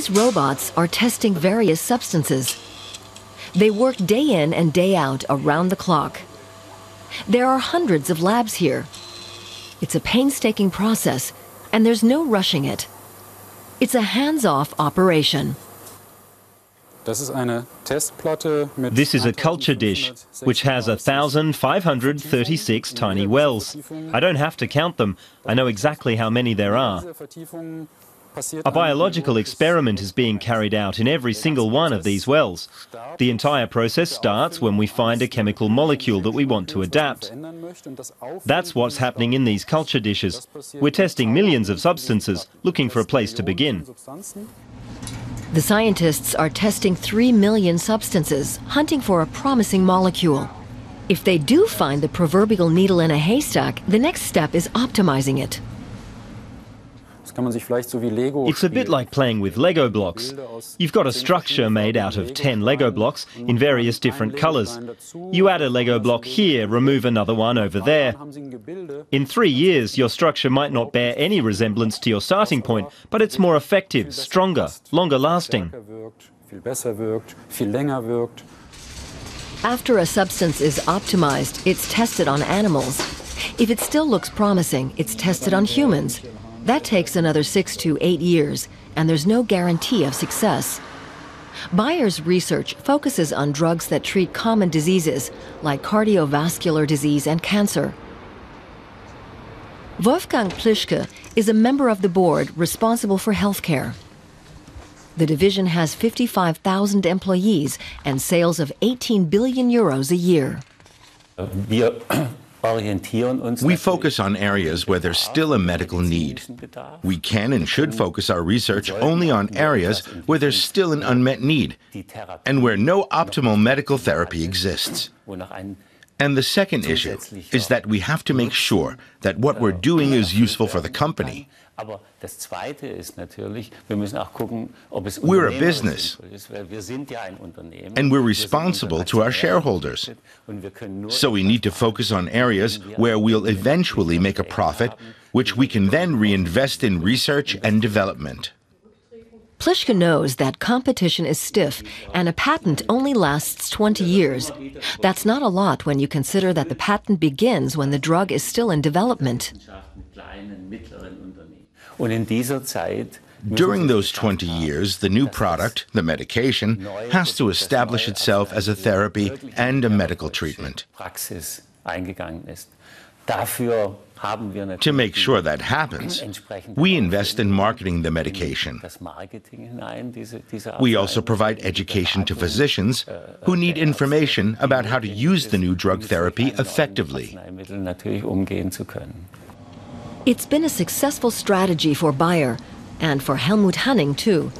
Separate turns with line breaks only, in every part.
These robots are testing various substances. They work day in and day out around the clock. There are hundreds of labs here. It's a painstaking process, and there's no rushing it. It's a hands off operation.
This
is a culture dish, which has 1,536 tiny wells. I don't have to count them, I know exactly how many there are. A biological experiment is being carried out in every single one of these wells. The entire process starts when we find a chemical molecule that we want to adapt. That's what's happening in these culture dishes. We're testing millions of substances, looking for a place to begin.
The scientists are testing 3 million substances, hunting for a promising molecule. If they do find the proverbial needle in a haystack, the next step is optimizing it.
It's a bit like playing with Lego blocks. You've got a structure made out of 10 Lego blocks in various different colours. You add a Lego block here, remove another one over there. In three years, your structure might not bear any resemblance to your starting point, but it's more effective, stronger, longer lasting.
After a substance is optimized, it's tested on animals. If it still looks promising, it's tested on humans. That takes another six to eight years, and there's no guarantee of success. Bayer's research focuses on drugs that treat common diseases like cardiovascular disease and cancer. Wolfgang Plischke is a member of the board responsible for healthcare. The division has 55,000 employees and sales of 18 billion euros a year.
Uh, we focus on areas where there's still a medical need. We can and should focus our research only on areas where there's still an unmet need and where no optimal medical therapy exists. And the second issue is that we have to make sure that what we're doing is useful for the company. We're a business, and we're responsible to our shareholders. So we need to focus on areas where we'll eventually make a profit, which we can then reinvest in research and development.
Plischke knows that competition is stiff and a patent only lasts 20 years. That's not a lot when you consider that the patent begins when the drug is still in development.
During those 20 years, the new product, the medication, has to establish itself as a therapy and a medical treatment. To make sure that happens, we invest in marketing the medication. We also provide education to physicians who need information about how to use the new drug therapy effectively.
It's been a successful strategy for Bayer and for Helmut Haning, too.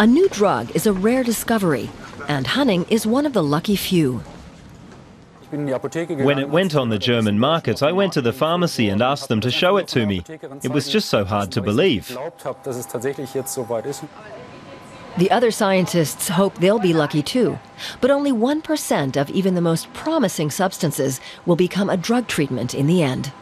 A new drug is a rare discovery, and Haning is one of the lucky few.
When it went on the German market, I went to the pharmacy and asked them to show it to me. It was just so hard to believe.
The other scientists hope they'll be lucky too, but only 1% of even the most promising substances will become a drug treatment in the end.